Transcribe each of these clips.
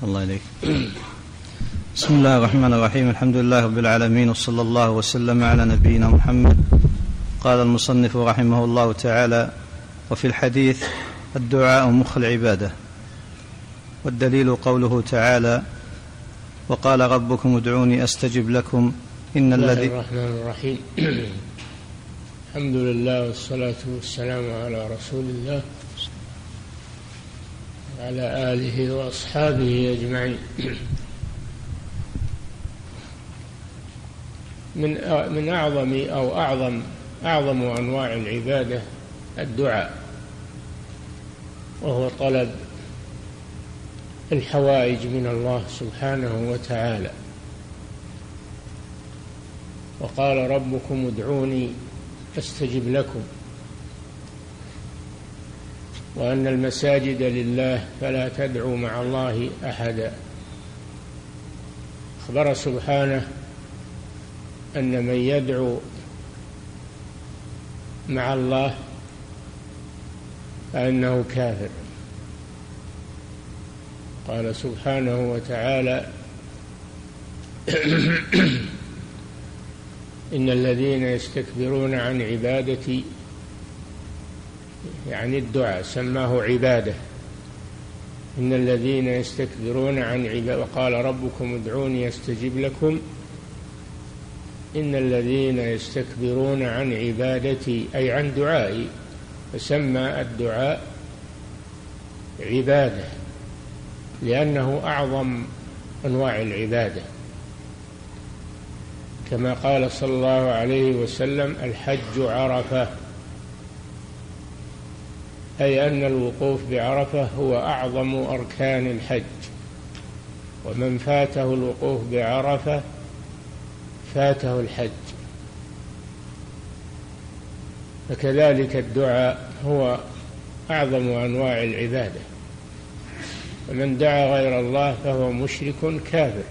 صلى الله عليك بسم الله الرحمن الرحيم. الحمد لله رب العالمين وصلى الله وسلم على نبينا محمد. قال المصنف رحمه الله تعالى وفي الحديث الدعاء مخ العبادة. والدليل قوله تعالى وقال ربكم ادعوني أستجب لكم. إن الذي الرحمن الرحيم. الحمد لله والصلاة والسلام على رسول الله. وعلى آله وأصحابه أجمعين. من من أعظم أو أعظم أعظم أنواع العبادة الدعاء وهو طلب الحوائج من الله سبحانه وتعالى. وقال ربكم ادعوني أستجب لكم. وأن المساجد لله فلا تدعوا مع الله أحدا. أخبر سبحانه أن من يدعو مع الله فإنه كافر. قال سبحانه وتعالى إن الذين يستكبرون عن عبادتي يعني الدعاء سماه عبادة. إن الذين يستكبرون عن عبادة وقال ربكم ادعوني أستجب لكم. إن الذين يستكبرون عن عبادتي أي عن دعائي فسمى الدعاء عبادة لأنه أعظم أنواع العبادة. كما قال صلى الله عليه وسلم الحج عرفة. أي أن الوقوف بعرفة هو أعظم أركان الحج. ومن فاته الوقوف بعرفة فاته الحج. فكذلك الدعاء هو أعظم أنواع العبادة. ومن دعا غير الله فهو مشرك كافر.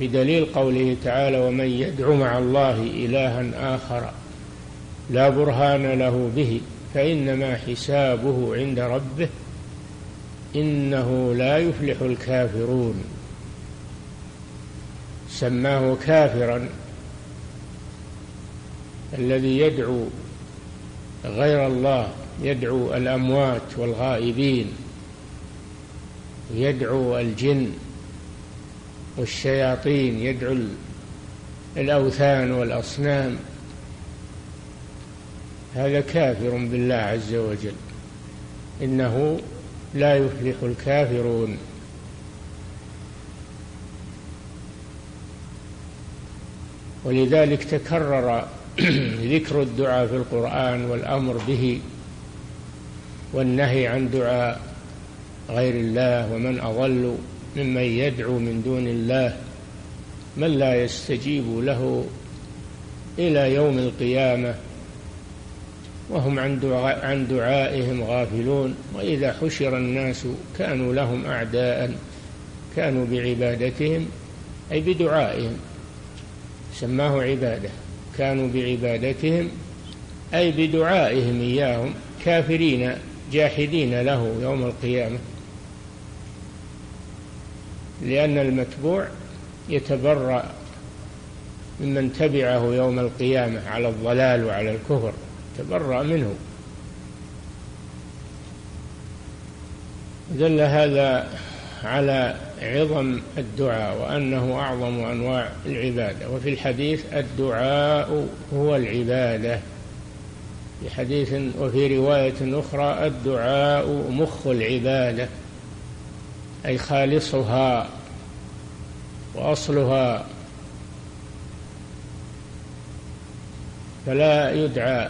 بدليل قوله تعالى ومن يدع مع الله إلها آخر لا برهان له به فإنما حسابه عند ربه إنه لا يفلح الكافرون. سماه كافرا الذي يدعو غير الله يدعو الأموات والغائبين يدعو الجن والشياطين يدعو الأوثان والأصنام. هذا كافر بالله عز وجل. إنه لا يفلح الكافرون. ولذلك تكرر ذكر الدعاء في القرآن والأمر به والنهي عن دعاء غير الله ومن أضل ممن يدعو من دون الله من لا يستجيب له إلى يوم القيامة. وهم عن دعاء عن دعائهم غافلون. وإذا حشر الناس كانوا لهم أعداء كانوا بعبادتهم أي بدعائهم سماه عبادة. كانوا بعبادتهم أي بدعائهم إياهم كافرين جاحدين له يوم القيامة. لأن المتبوع يتبرأ ممن تبعه يوم القيامة على الضلال وعلى الكفر. تبرأ منه. دل هذا على عظم الدعاء وأنه أعظم أنواع العبادة. وفي الحديث الدعاء هو العبادة. في حديث وفي رواية أخرى الدعاء مخ العبادة أي خالصها وأصلها. فلا يدعى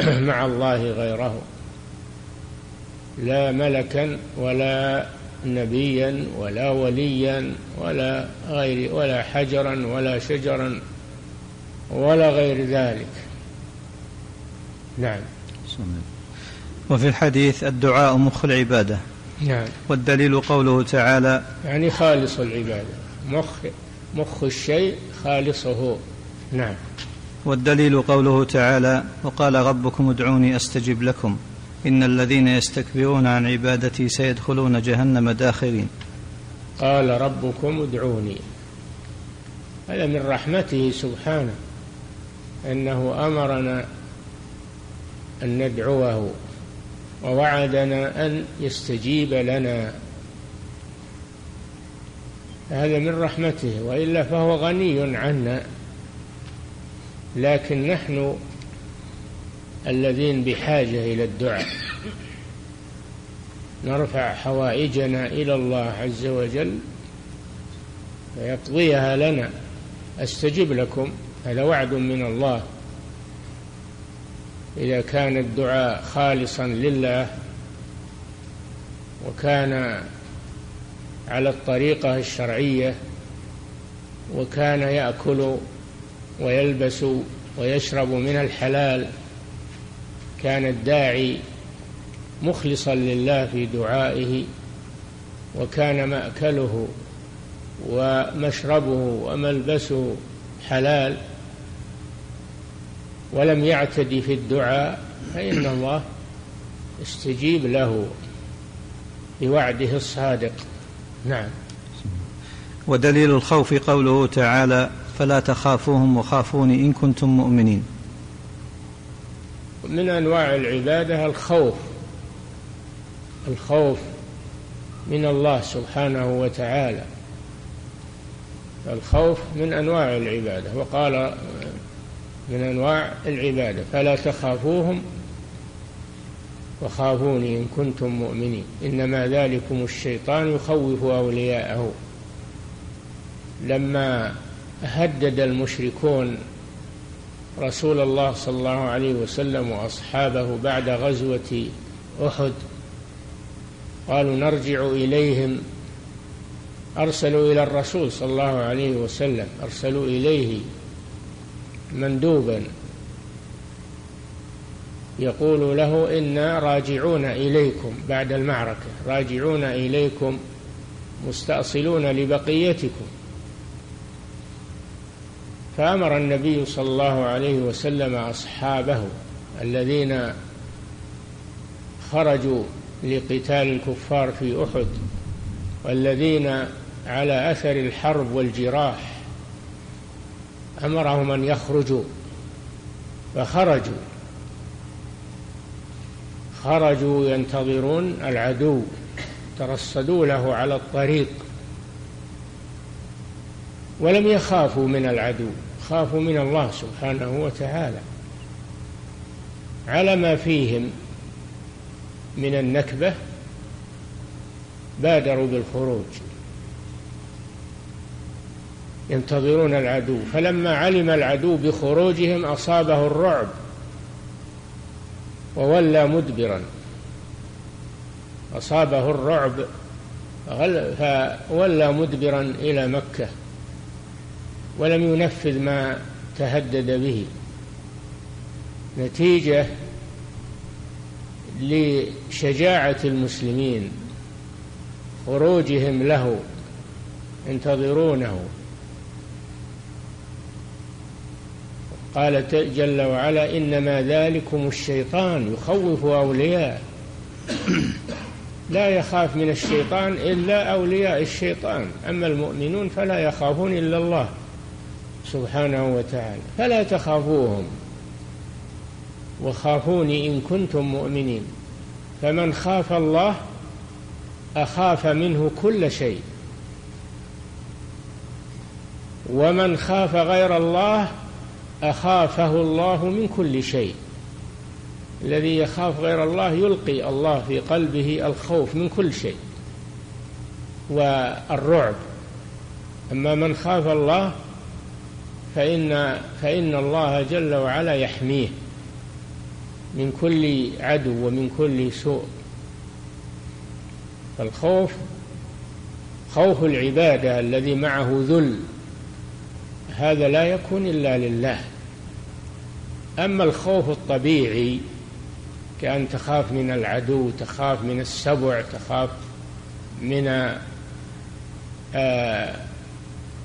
مع الله غيره لا ملكا ولا نبيا ولا وليا ولا غير ولا حجرا ولا شجرا ولا غير ذلك. نعم. وفي الحديث الدعاء مخ العبادة. نعم. والدليل قوله تعالى يعني خالص العبادة. مخ مخ الشيء خالصه. نعم. والدليل قوله تعالى وقال ربكم ادعوني أستجب لكم. إن الذين يستكبرون عن عبادتي سيدخلون جهنم داخرين. قال ربكم ادعوني. هذا من رحمته سبحانه أنه أمرنا أن ندعوه ووعدنا أن يستجيب لنا. هذا من رحمته وإلا فهو غني عنا. لكن نحن الذين بحاجة إلى الدعاء نرفع حوائجنا إلى الله عز وجل فيقضيها لنا. أستجب لكم؟ هذا وعد من الله. إذا كان الدعاء خالصا لله وكان على الطريقة الشرعية وكان يأكل ويلبس ويشرب من الحلال كان الداعي مخلصا لله في دعائه وكان مأكله ومشربه وملبسه حلال ولم يعتدي في الدعاء فإن الله استجيب له بوعده الصادق. نعم. ودليل الخوف قوله تعالى فلا تخافوهم وخافوني إن كنتم مؤمنين. من أنواع العبادة الخوف. الخوف من الله سبحانه وتعالى. الخوف من أنواع العبادة. وقال من أنواع العبادة. فلا تخافوهم وخافوني إن كنتم مؤمنين. إنما ذلكم الشيطان يخوف أولياءه. لما هدد المشركون رسول الله صلى الله عليه وسلم وأصحابه بعد غزوة أحد. قالوا نرجع إليهم. أرسلوا إلى الرسول صلى الله عليه وسلم. أرسلوا إليه مندوبا. يقول له إنا راجعون إليكم بعد المعركة. راجعون إليكم مستأصلون لبقيتكم. فأمر النبي صلى الله عليه وسلم أصحابه الذين خرجوا لقتال الكفار في أحد والذين على أثر الحرب والجراح أمرهم أن يخرجوا فخرجوا. خرجوا ينتظرون العدو ترصدوا له على الطريق ولم يخافوا من العدو. خافوا من الله سبحانه وتعالى. على ما فيهم من النكبة بادروا بالخروج. ينتظرون العدو. فلما علم العدو بخروجهم أصابه الرعب وولى مدبرا. أصابه الرعب فولى مدبرا إلى مكة. ولم ينفذ ما تهدد به. نتيجة لشجاعة المسلمين خروجهم له ينتظرونه. قال جل وعلا إنما ذلكم الشيطان يخوف أولياء. لا يخاف من الشيطان إلا أولياء الشيطان. أما المؤمنون فلا يخافون إلا الله. سبحانه وتعالى فلا تخافوهم. وخافوني إن كنتم مؤمنين. فمن خاف الله أخاف منه كل شيء. ومن خاف غير الله أخافه الله من كل شيء. الذي يخاف غير الله يلقي الله في قلبه الخوف من كل شيء والرعب. أما من خاف الله فإن فإن الله جل وعلا يحميه من كل عدو ومن كل سوء. فالخوف خوف العبادة الذي معه ذل هذا لا يكون إلا لله. أما الخوف الطبيعي كأن تخاف من العدو تخاف من السبع تخاف من آه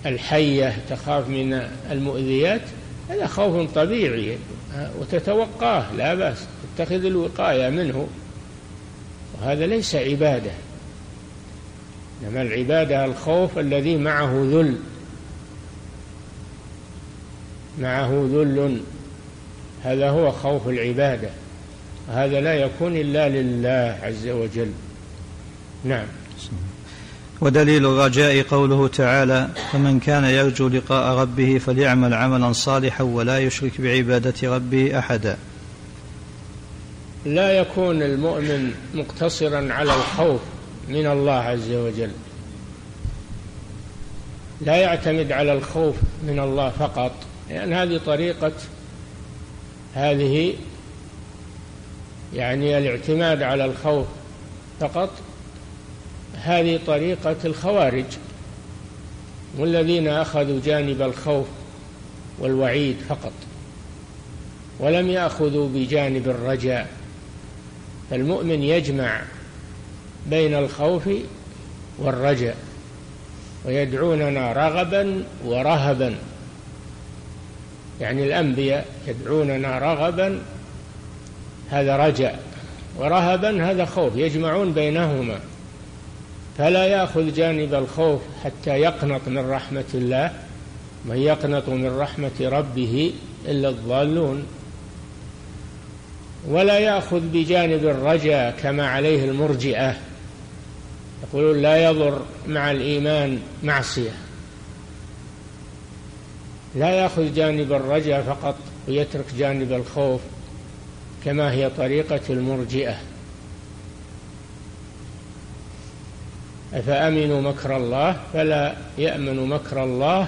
الحية تخاف من المؤذيات هذا خوف طبيعي وتتوقاه لا بأس تتخذ الوقاية منه. وهذا ليس عبادة. إنما العبادة الخوف الذي معه ذل. معه ذل. هذا هو خوف العبادة. هذا لا يكون إلا لله عز وجل. نعم. ودليل الرجاء قوله تعالى فمن كان يرجو لقاء ربه فليعمل عملا صالحا ولا يشرك بعبادة ربه أحدا. لا يكون المؤمن مقتصرا على الخوف من الله عز وجل. لا يعتمد على الخوف من الله فقط لأن هذه طريقة هذه يعني الاعتماد على الخوف فقط هذه طريقة الخوارج والذين أخذوا جانب الخوف والوعيد فقط ولم يأخذوا بجانب الرجاء. فالمؤمن يجمع بين الخوف والرجاء ويدعوننا رغبا ورهبا. يعني الأنبياء يدعوننا رغبا هذا رجاء ورهبا هذا خوف يجمعون بينهما. فلا ياخذ جانب الخوف حتى يقنط من رحمة الله من يقنط من رحمة ربه إلا الضالون. ولا ياخذ بجانب الرجاء كما عليه المرجئة. يقولون لا يضر مع الإيمان معصية. لا ياخذ جانب الرجاء فقط ويترك جانب الخوف كما هي طريقة المرجئة. أفأمنوا مكر الله؟ فلا يأمن مكر الله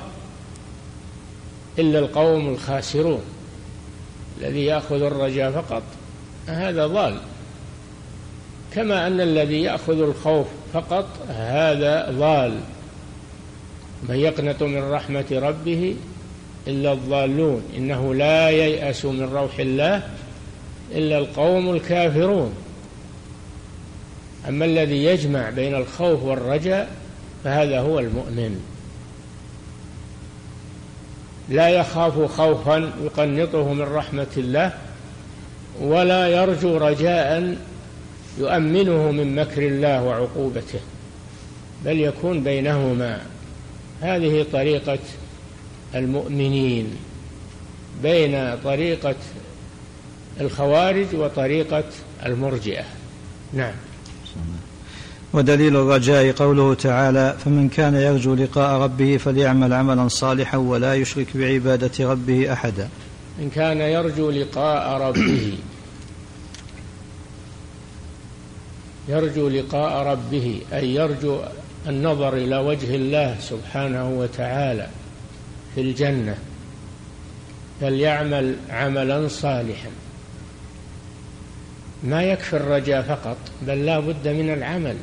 إلا القوم الخاسرون الذي يأخذ الرجاء فقط. هذا ضال. كما أن الذي يأخذ الخوف فقط هذا ضال. من يقنط من رحمة ربه إلا الضالون. إنه لا ييأس من روح الله إلا القوم الكافرون. أما الذي يجمع بين الخوف والرجاء فهذا هو المؤمن. لا يخاف خوفا يقنطه من رحمة الله ولا يرجو رجاء يؤمنه من مكر الله وعقوبته بل يكون بينهما. هذه طريقة المؤمنين بين طريقة الخوارج وطريقة المرجئة. نعم. ودليل الرجاء قوله تعالى فمن كان يرجو لقاء ربه فليعمل عملا صالحا ولا يشرك بعبادة ربه أحدا. من كان يرجو لقاء ربه يرجو لقاء ربه أي يرجو النظر إلى وجه الله سبحانه وتعالى في الجنة فليعمل عملا صالحا. ما يكفي الرجاء فقط بل لا بد من العمل.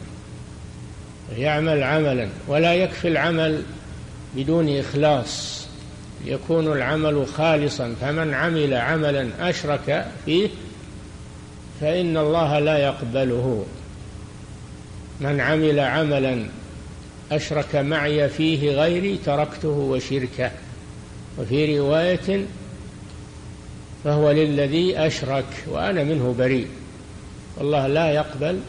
يعمل عملا ولا يكفي العمل بدون إخلاص. يكون العمل خالصا فمن عمل عملا أشرك فيه فإن الله لا يقبله. من عمل عملا أشرك معي فيه غيري تركته وشركه. وفي رواية فهو للذي أشرك وأنا منه بريء. والله لا يقبل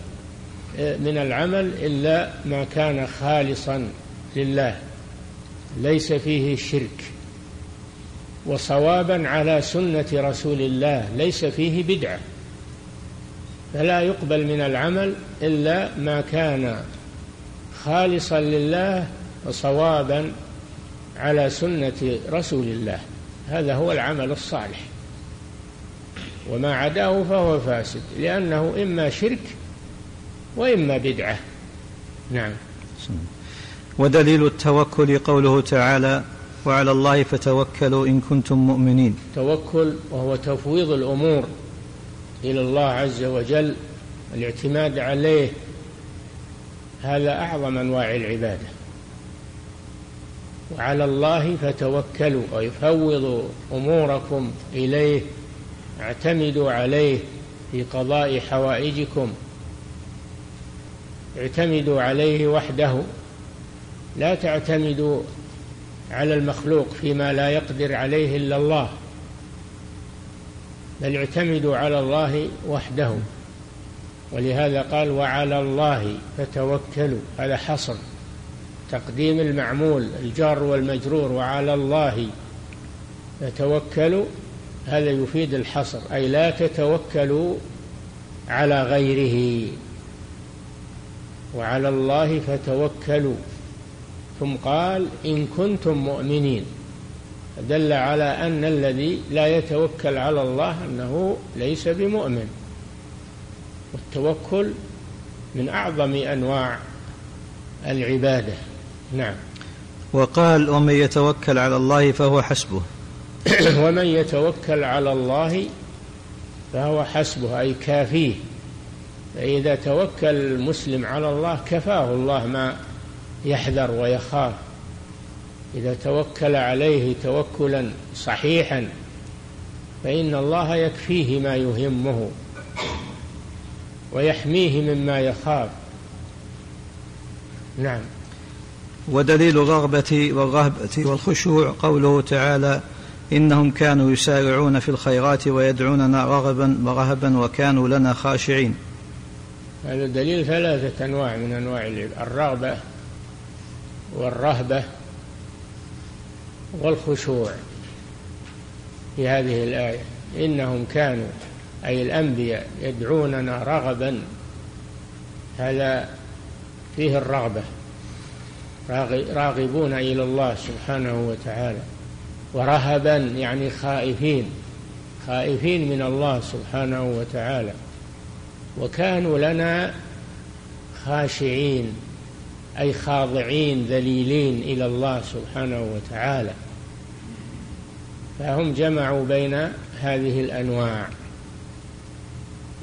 من العمل إلا ما كان خالصا لله ليس فيه شرك. وصوابا على سنة رسول الله ليس فيه بدعة. فلا يقبل من العمل إلا ما كان خالصا لله وصوابا على سنة رسول الله. هذا هو العمل الصالح. وما عداه فهو فاسد لأنه إما شرك وإما بدعة. نعم. ودليل التوكل قوله تعالى وعلى الله فتوكلوا إن كنتم مؤمنين. توكل وهو تفويض الأمور إلى الله عز وجل الاعتماد عليه. هذا أعظم أنواع العبادة. وعلى الله فتوكلوا ويفوضوا أموركم إليه. اعتمدوا عليه في قضاء حوائجكم. اعتمدوا عليه وحده. لا تعتمدوا على المخلوق فيما لا يقدر عليه إلا الله بل اعتمدوا على الله وحده. ولهذا قال وعلى الله فتوكلوا. هذا حصر تقديم المعمول الجار والمجرور. وعلى الله فتوكلوا. هذا يفيد الحصر أي لا تتوكلوا على غيره. وعلى الله فتوكلوا. ثم قال إن كنتم مؤمنين. دل على أن الذي لا يتوكل على الله أنه ليس بمؤمن. والتوكل من أعظم أنواع العبادة. نعم. وقال ومن يتوكل على الله فهو حسبه. ومن يتوكل على الله فهو حسبه أي كافيه. فإذا توكل المسلم على الله كفاه الله ما يحذر ويخاف. إذا توكل عليه توكلا صحيحا فإن الله يكفيه ما يهمه ويحميه مما يخاف. نعم. ودليل الرغبة والرهبة والخشوع قوله تعالى إنهم كانوا يسارعون في الخيرات ويدعوننا رغبا ورهبا وكانوا لنا خاشعين. هذا دليل ثلاثة أنواع من أنواع الرغبة والرهبة والخشوع في هذه الآية. إنهم كانوا أي الأنبياء يدعوننا رغبا. هذا فيه الرغبة. راغبون إلى الله سبحانه وتعالى. ورهبا يعني خائفين خائفين من الله سبحانه وتعالى. وكانوا لنا خاشعين أي خاضعين ذليلين إلى الله سبحانه وتعالى. فهم جمعوا بين هذه الأنواع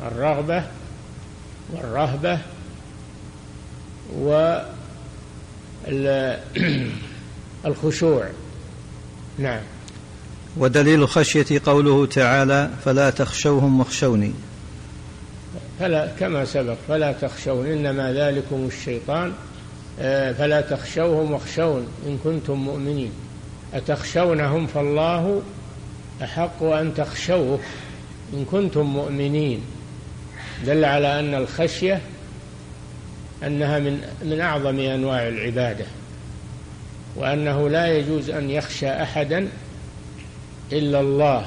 الرغبة والرهبة والخشوع نعم. ودليل الخشية قوله تعالى فلا تخشوهم واخشوني. فلا كما سبق فلا تخشون إنما ذلكم الشيطان. آه، فلا تخشوهم واخشون إن كنتم مؤمنين. أتخشونهم فالله أحق أن تخشوه إن كنتم مؤمنين. دل على أن الخشية أنها من من أعظم أنواع العبادة. وأنه لا يجوز أن يخشى أحدا إلا الله.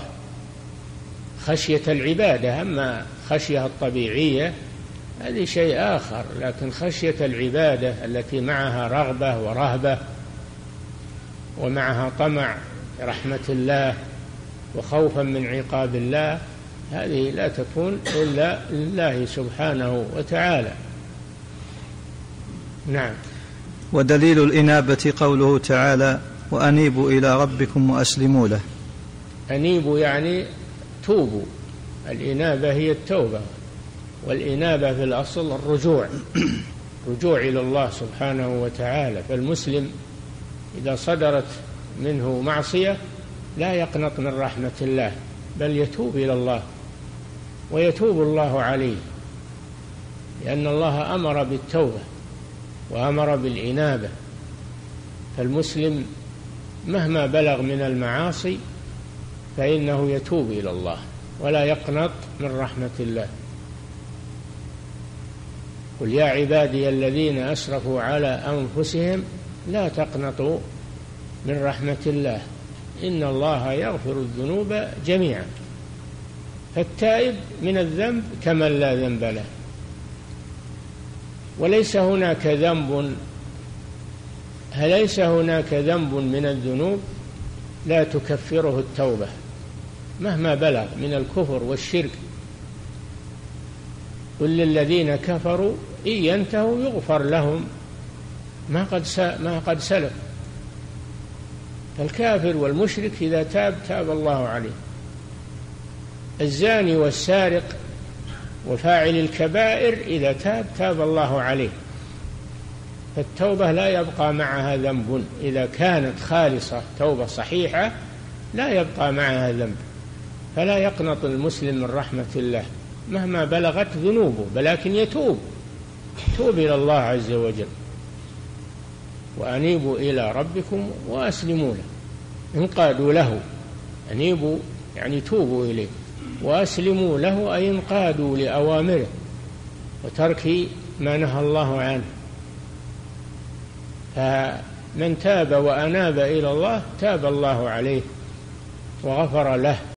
خشية العبادة أما خشية الطبيعية هذه شيء آخر لكن خشية العبادة التي معها رغبة ورهبة ومعها طمع رحمة الله وخوفا من عقاب الله هذه لا تكون إلا لله سبحانه وتعالى. نعم. ودليل الإنابة قوله تعالى وأنيبوا إلى ربكم وأسلموا له. أنيبوا يعني توبوا. الإنابة هي التوبة والإنابة في الأصل الرجوع رجوع إلى الله سبحانه وتعالى. فالمسلم إذا صدرت منه معصية لا يقنط من رحمة الله بل يتوب إلى الله ويتوب الله عليه لأن الله أمر بالتوبة. وأمر بالإنابة. فالمسلم مهما بلغ من المعاصي فإنه يتوب إلى الله ولا يقنط من رحمة الله. قل يا عبادي الذين أسرفوا على أنفسهم لا تقنطوا من رحمة الله. إن الله يغفر الذنوب جميعا. فالتائب من الذنب كمن لا ذنب له. وليس هناك ذنب. ليس هناك ذنب من الذنوب؟ لا تكفره التوبة مهما بلغ من الكفر والشرك. قل للذين كفروا إن ينتهوا يغفر لهم ما قد ما قد سلف. الكافر والمشرك إذا تاب تاب الله عليه. الزاني والسارق وفاعل الكبائر إذا تاب تاب الله عليه. فالتوبة لا يبقى معها ذنب. إذا كانت خالصة توبة صحيحة لا يبقى معها ذنب. فلا يقنط المسلم من رحمة الله. مهما بلغت ذنوبه ولكن يتوب. توب إلى الله عز وجل. وأنيبوا إلى ربكم وأسلموا له. انقادوا له أنيبوا يعني توبوا إليه. وأسلموا له أي انقادوا لأوامره وترك ما نهى الله عنه. فمن تاب وأناب إلى الله تاب الله عليه وغفر له.